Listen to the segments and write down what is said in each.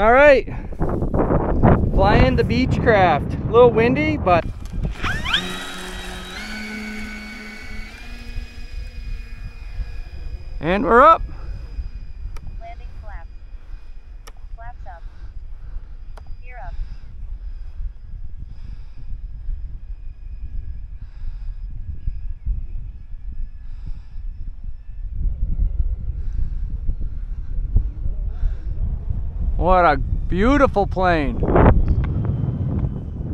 All right, flying the Beechcraft. A little windy, but and we're up. Landing flaps. Flaps up. Gear up. What a beautiful plane.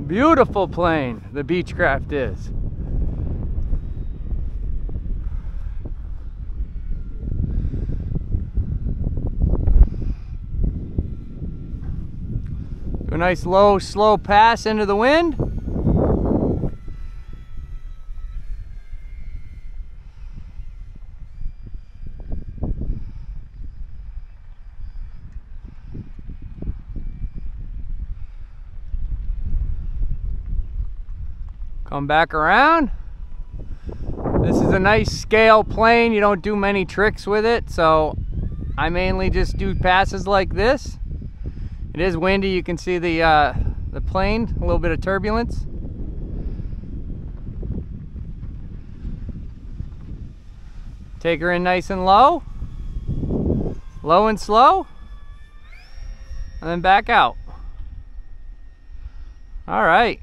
Beautiful plane the Beechcraft is. Do a nice low, slow pass into the wind. Come back around. This is a nice scale plane. You don't do many tricks with it, so I mainly just do passes like this. It is windy. You can see the uh, the plane, a little bit of turbulence. Take her in nice and low. Low and slow. And then back out. All right.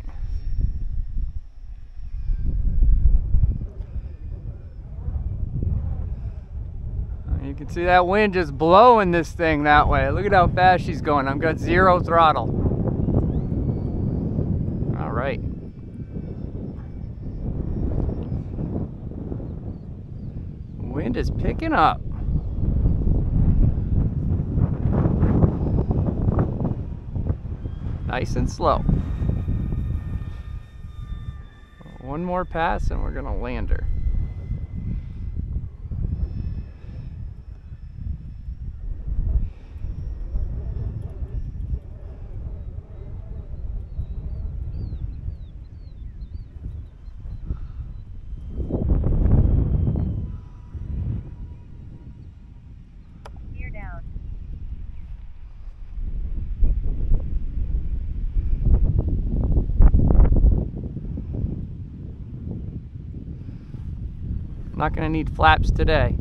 You can see that wind just blowing this thing that way. Look at how fast she's going. I've got zero throttle. All right. Wind is picking up. Nice and slow. One more pass and we're gonna land her. Not gonna need flaps today.